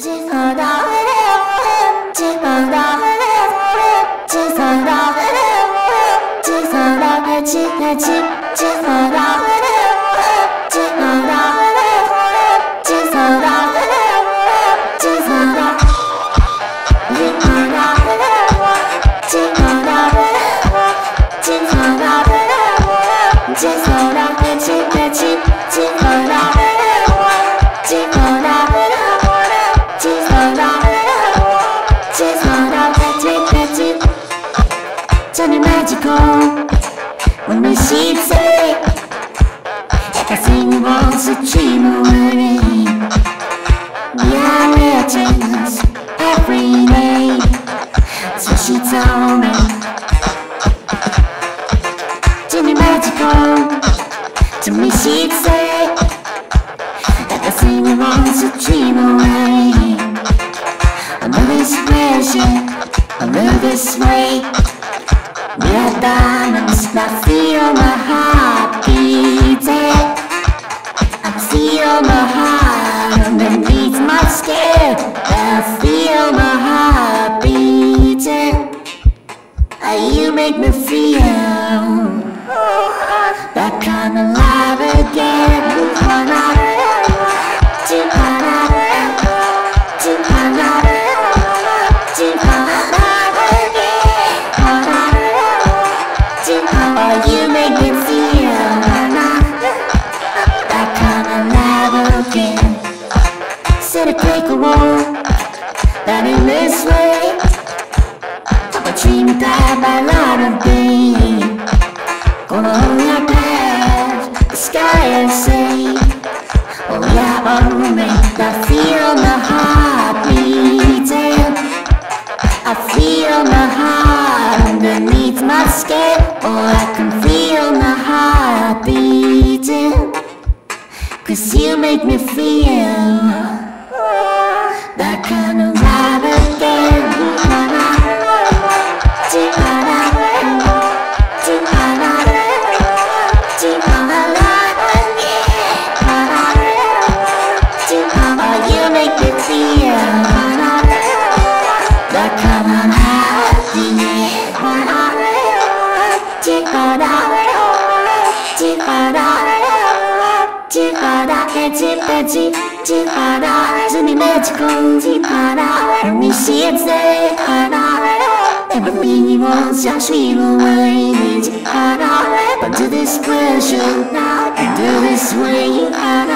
지사랑해 지사랑해 지사랑해 지사랑해 turning magical when the sheets say like I sing wants a dream away. We are legends every day. So she told me. Turning magical to me she'd say like I sing wants a dream away. I know this pressure, I know this way. Diamonds, feel my heart beating I feel my heart underneath my skin I feel my heart beating You make me the sky and say Oh yeah, I feel my heart beating. I feel my heart underneath my skin. Oh, I can feel my heart beating. Cause you make me feel that kind of happiness. 金花的，是你的天空，金花的，而你现在花的，never be 你梦想坠落为你金花的，But this question now, do this way, 花的，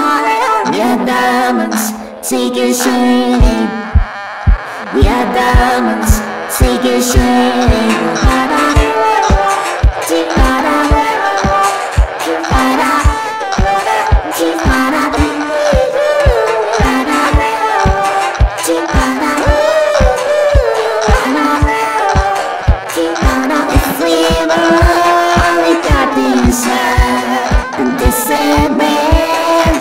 We are diamonds, take a shame. We are diamonds, take a shame.